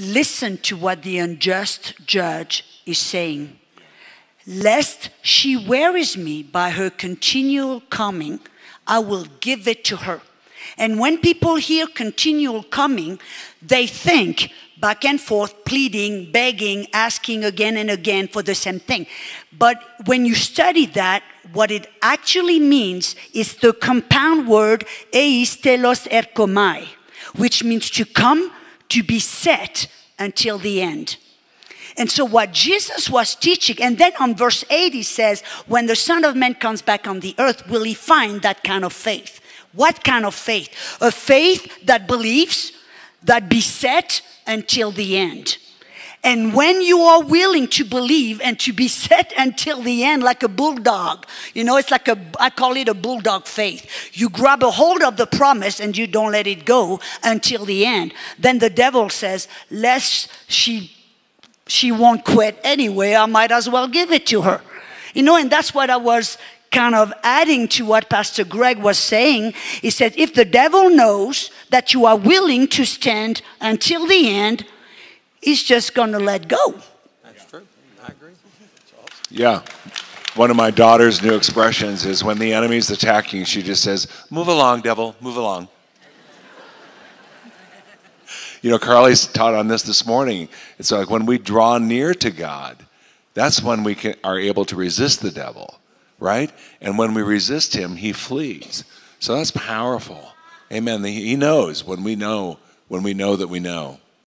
listen to what the unjust judge is saying. Lest she wearies me by her continual coming, I will give it to her. And when people hear continual coming, they think back and forth, pleading, begging, asking again and again for the same thing. But when you study that, what it actually means is the compound word eis telos erchomai, which means to come, to be set until the end. And so, what Jesus was teaching, and then on verse 8, he says, When the Son of Man comes back on the earth, will he find that kind of faith? What kind of faith? A faith that believes, that be set until the end. And when you are willing to believe and to be set until the end, like a bulldog, you know, it's like a, I call it a bulldog faith. You grab a hold of the promise and you don't let it go until the end. Then the devil says, lest she, she won't quit anyway, I might as well give it to her. You know, and that's what I was kind of adding to what Pastor Greg was saying. He said, if the devil knows that you are willing to stand until the end, he's just going to let go. That's true. I agree. Yeah. One of my daughter's new expressions is when the enemy's attacking, she just says, Move along, devil, move along. you know, Carly's taught on this this morning. It's like when we draw near to God, that's when we can, are able to resist the devil, right? And when we resist him, he flees. So that's powerful. Amen. He knows when we know, when we know that we know.